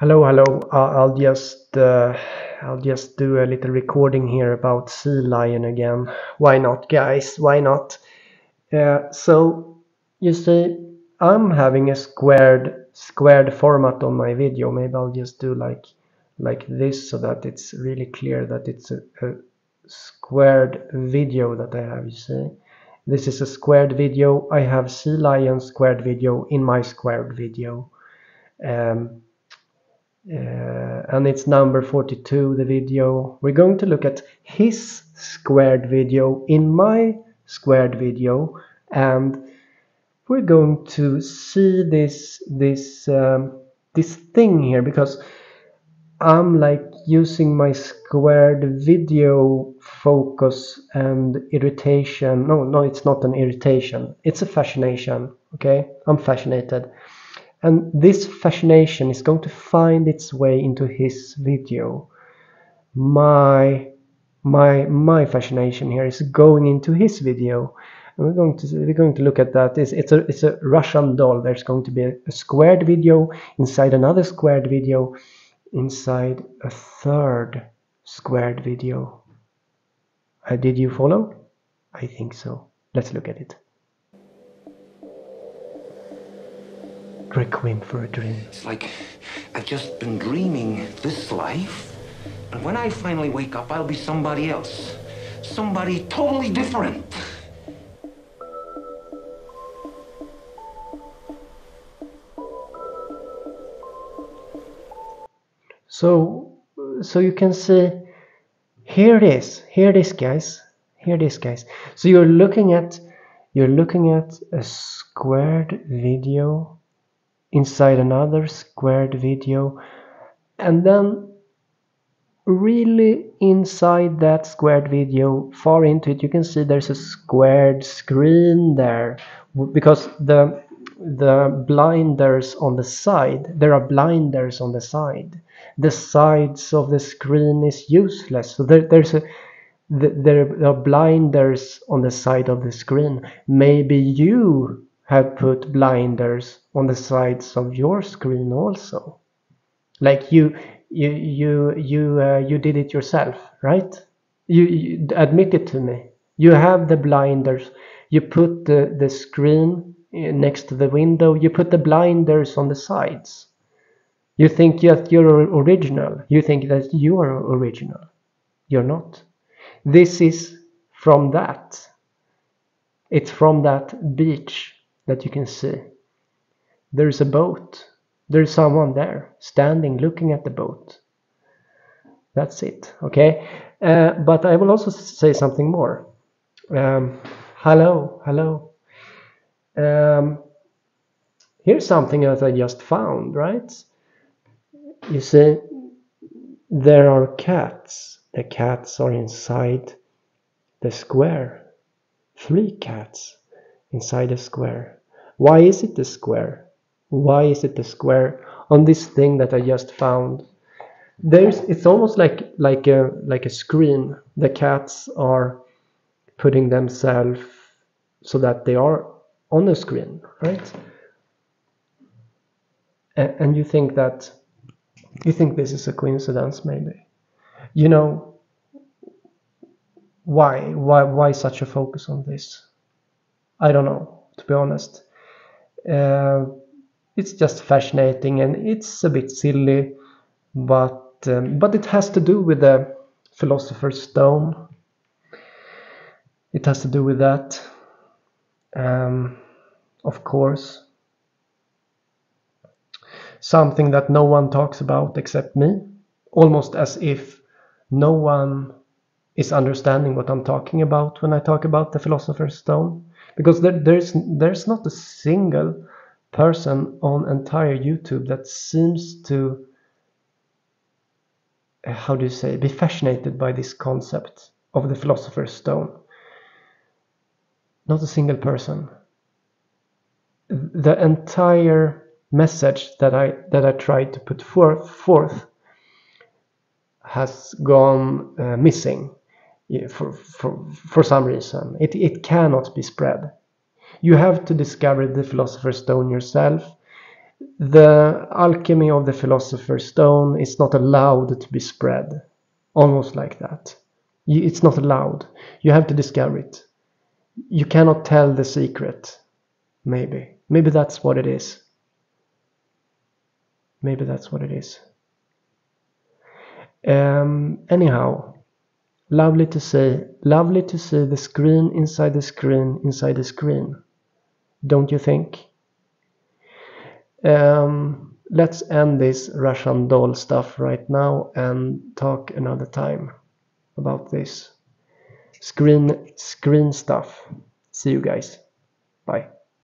Hello, hello. Uh, I'll just uh, I'll just do a little recording here about sea lion again. Why not, guys? Why not? Uh, so you see, I'm having a squared squared format on my video. Maybe I'll just do like like this so that it's really clear that it's a, a squared video that I have. You see, this is a squared video. I have sea lion squared video in my squared video. Um, uh, and it's number 42 the video. We're going to look at his squared video in my squared video and we're going to see this this um, this thing here because I'm like using my squared video focus and irritation. No no it's not an irritation. It's a fascination okay? I'm fascinated and this fascination is going to find its way into his video. My my my fascination here is going into his video. And we're going to we're going to look at that. It's, it's a it's a russian doll. There's going to be a, a squared video inside another squared video inside a third squared video. Uh, did you follow? I think so. Let's look at it Requiem for a Dream. It's like I've just been dreaming this life, and when I finally wake up, I'll be somebody else. Somebody totally different. So, so you can see, here it is, here it is guys, here it is guys. So you're looking at, you're looking at a squared video inside another squared video and then really inside that squared video far into it you can see there's a squared screen there because the the blinders on the side there are blinders on the side. The sides of the screen is useless. So there, there's a there are blinders on the side of the screen. Maybe you have put blinders on the sides of your screen also. Like you you you you uh, you did it yourself right? You, you admit it to me. You have the blinders. You put the the screen uh, next to the window. You put the blinders on the sides. You think that you're original. You think that you are original. You're not. This is from that. It's from that beach that you can see. There's a boat. There's someone there standing looking at the boat. That's it. Okay. Uh, but I will also say something more. Um, hello, hello. Um, here's something that I just found, right? You see, there are cats. The cats are inside the square. Three cats inside the square. Why is it a square? Why is it a square on this thing that I just found? There's it's almost like like a like a screen. The cats are putting themselves so that they are on the screen, right? And you think that you think this is a coincidence maybe. You know why why why such a focus on this? I don't know, to be honest. Uh, it's just fascinating and it's a bit silly, but um, but it has to do with the philosopher's stone. It has to do with that, um, of course. Something that no one talks about except me, almost as if no one is understanding what I'm talking about when I talk about the philosopher's stone because there, there's there's not a single person on entire YouTube that seems to uh, how do you say be fascinated by this concept of the philosopher's stone. Not a single person. The entire message that I that I tried to put forth, forth has gone uh, missing for, for, for some reason. It, it cannot be spread. You have to discover the philosopher's stone yourself. the alchemy of the philosopher's stone is not allowed to be spread almost like that it's not allowed you have to discover it you cannot tell the secret maybe maybe that's what it is maybe that's what it is um, anyhow lovely to see lovely to see the screen inside the screen inside the screen don't you think? Um, let's end this russian doll stuff right now and talk another time about this screen screen stuff. See you guys. Bye